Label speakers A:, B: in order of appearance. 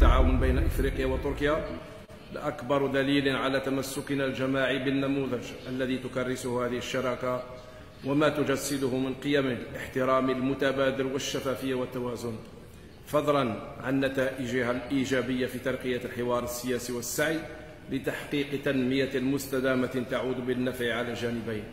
A: التعاون بين إفريقيا وتركيا لأكبر دليل على تمسكنا الجماعي بالنموذج الذي تكرسه هذه الشراكة وما تجسده من قيم الاحترام المتبادل والشفافية والتوازن. فضلا عن نتائجها الإيجابية في ترقية الحوار السياسي والسعي لتحقيق تنمية مستدامة تعود بالنفع على الجانبين.